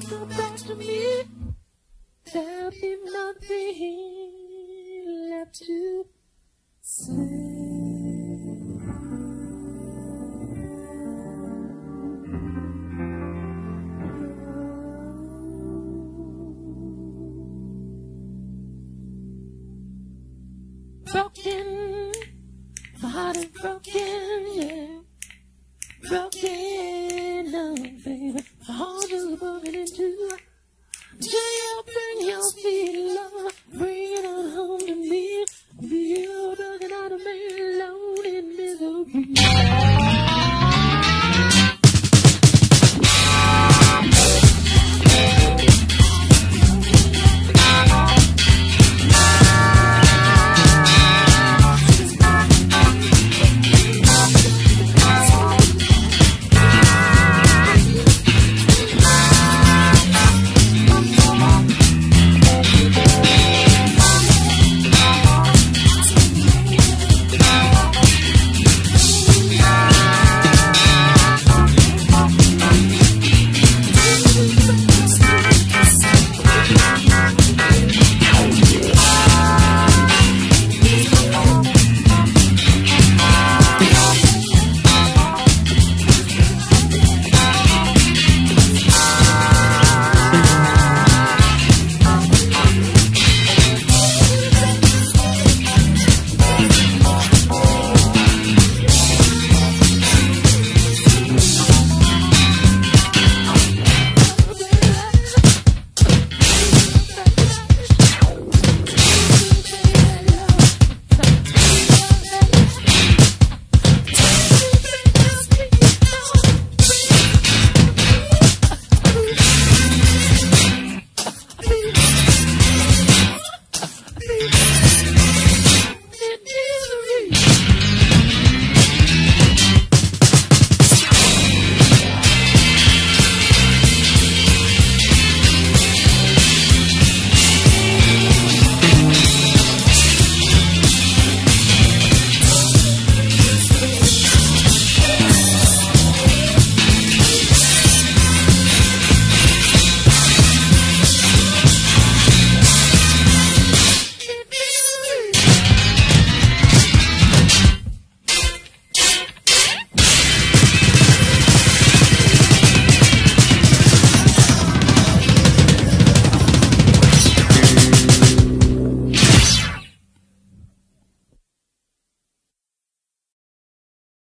close to me. There'll be nothing left to say. Broken, my heart is broken, yeah. Broken, my heart is broken in